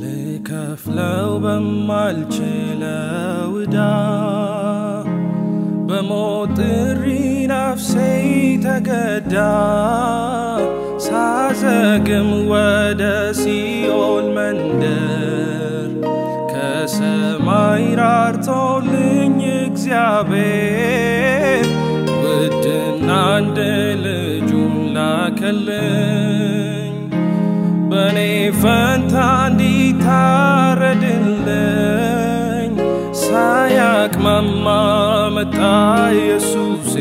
ልከፍለው ተገዳ ሳዘግም ወደ ሲኦል መንደር ከሰማይ ራርቶልኝ እግዚአብሔር ውድና አንድ ልጁን ላከልኝ። በእኔ ፈንታ እንዲታረድልኝ ሳያቅማማ መጣ ኢየሱሴ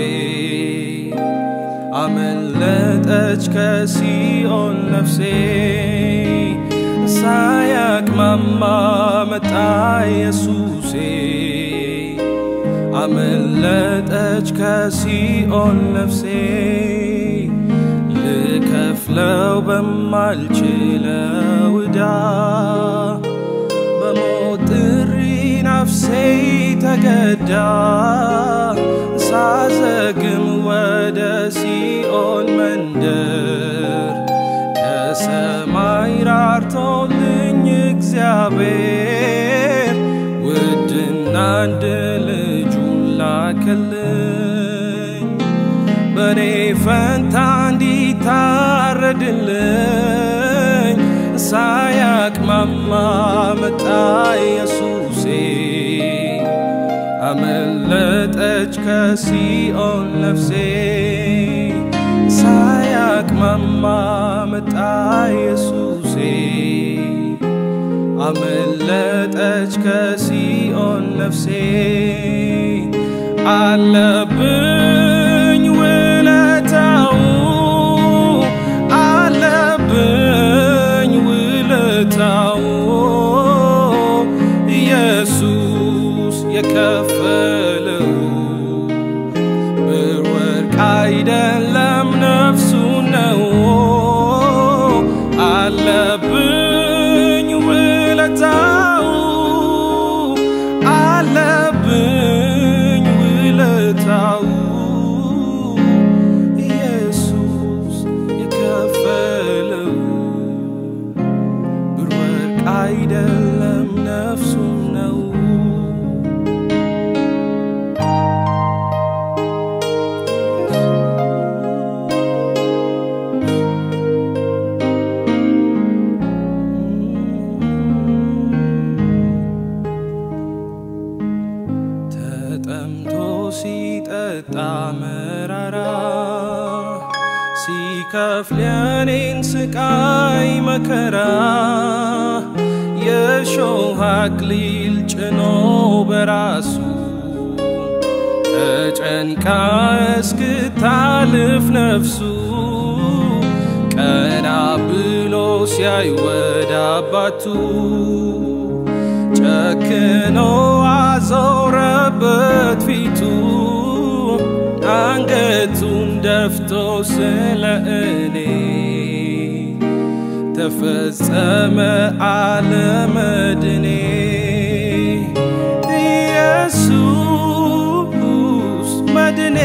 አመለጠች ከሲኦል ነፍሴ። ሳያቅማማ መጣ ኢየሱሴ። አመለጠች ከሲኦል ነፍሴ። ልከፍለው በማልችለው ዕዳ በሞት ነፍሴ ተገዳ ሳዘግም ወደ ሲኦል መንደር። ከሰማይ ራርቶልኝ እግዚአብሔር ውድና አንድ ልጁን ላከልኝ በእኔ ፈንታ እንዲታረድልኝ ሳያቅማማ መጣ ከሲኦል ነፍሴ ሳያቅማማ መጣ ኢየሱሴ። አመለጠች ከሲኦል ነፍሴ። አለብኝ አይደለም ነፍሱ ነው። ተጠምቶ ሲጠጣ መራራ ሲከፍል የኔን ስቃይ መከራ የሾህ አክሊል ጭኖ በራሱ ተጨንቃ እስክታልፍ ነፍሱ ቀና ብሎ ሲያይ ወደ አባቱ ጨክኖ አዞረበት ፊቱ አንገቱን ደፍቶ ስለ እኔ ተፈጸመ አለመድኔ ኢየሱስ መድኔ።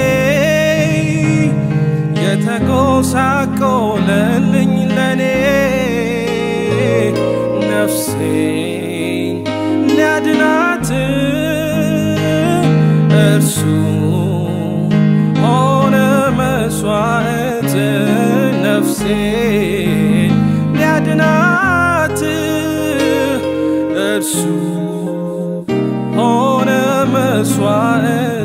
የተጎሳቆለልኝ ለኔ። ነፍሴን ሊያድናት እርሱ ሆነ መስዋዕት ነፍሴን ሊያድናት እርሱ ሆነ መስዋዕት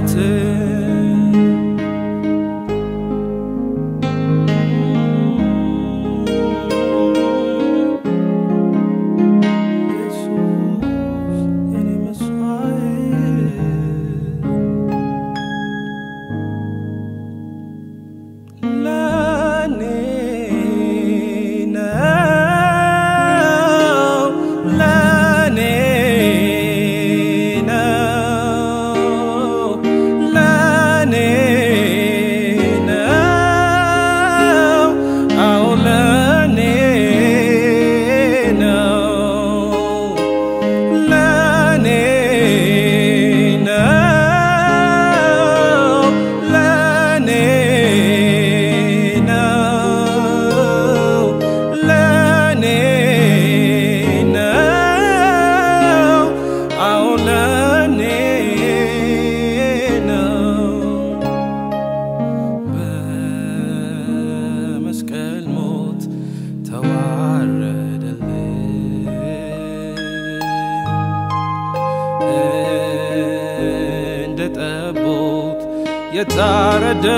የታረደልኝ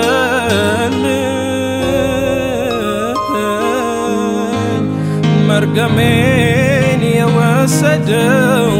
መርገሜን የወሰደው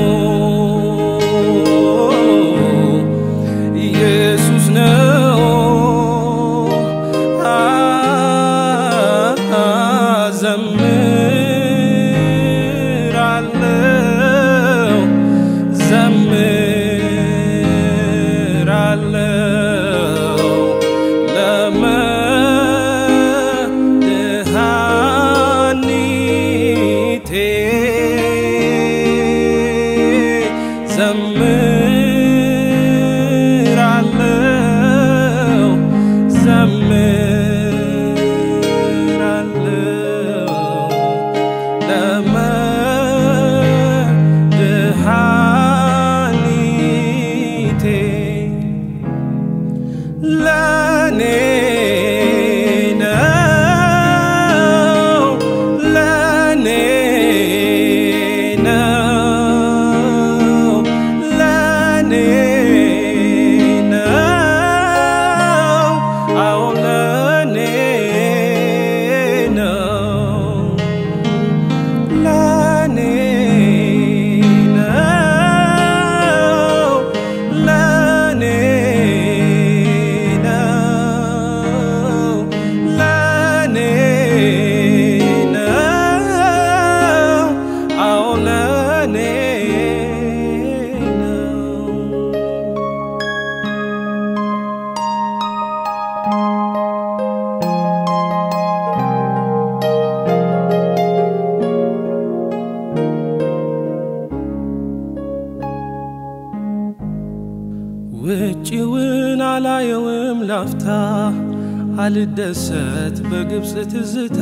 አልደሰት በግብፅ ትዝታ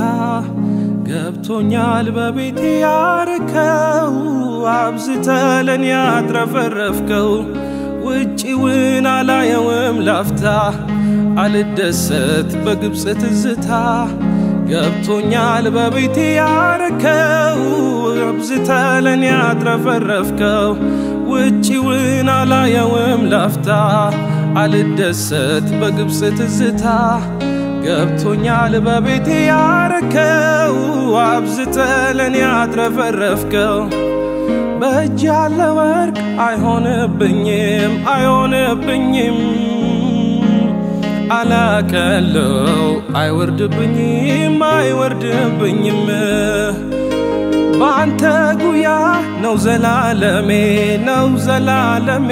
ገብቶኛል በቤቴ ያርከው አብዝተ ለኔ ያትረፈረፍከው ውጭውን አላየውም ላፍታ አልደሰት በግብፅ ትዝታ ገብቶኛል በቤቴ ያርከው አብዝተ ለኔ ያትረፈረፍከው ውጭውን አላየውም ላፍታ አልደሰት በግብፅ ትዝታ ገብቶኛል በቤቴ ያረከው አብዝተ ለኔ ያትረፈረፍከው በእጅ ያለ ወርቅ አይሆንብኝም አይሆንብኝም። አላቀለው አይወርድብኝም አይወርድብኝም። በአንተ ጉያ ነው ዘላለሜ ነው ዘላለሜ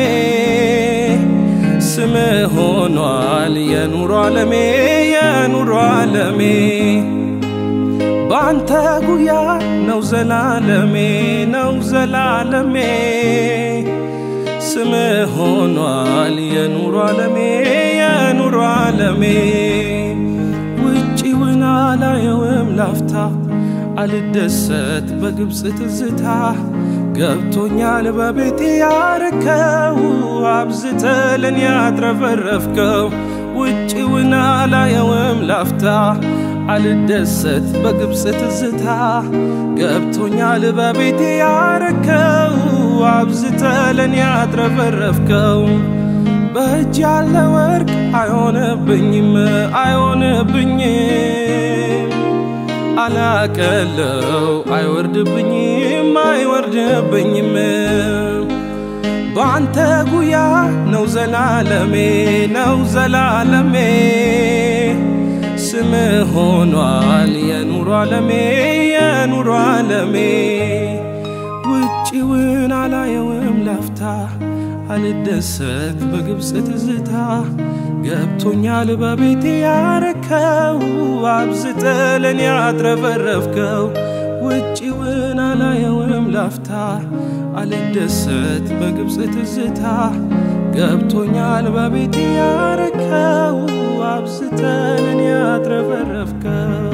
ስም ሆኗል። የኑሮ ዓለሜ የኑሮ ዓለሜ በአንተ ጉያ ነው ዘላለሜ ነው ዘላለሜ ስም ሆኗል። የኑሮ ዓለሜ የኑሮ ዓለሜ ውጭውን አላየውም ላፍታ አልደሰት በግብፅ ትዝታ ገብቶኛል በቤቴ ያረከው አብዝተ ለኔ ያትረፈረፍከው። ውጭውን አላየውም ላፍታ አልደሰት በግብፅ ትዝታ። ገብቶኛል በቤቴ ያረከው አብዝተ ለኔ ያትረፈረፍከው። በእጅ ያለ ወርቅ አይሆንብኝም አይሆንብኝም አላቀለው። አይወርድብኝም አይወርድብኝም። በአንተ ጉያ ነው ዘላለሜ ነው ዘላለሜ። ስም ሆኗል የኑሮ ዓለሜ የኑሮ ዓለሜ ውጭውን አላየውም ላፍታ አልደሰት በግብፅ ትዝታ ገብቶኛል በቤቴ ያረከው አብዝተ ለኔ ያትረፈረፍከው ውጭውን አላየውም ላፍታ አልደሰት በግብፅ ትዝታ ገብቶኛል በቤቴ ያረከው አብዝተ ለኔ ያትረፈረፍከው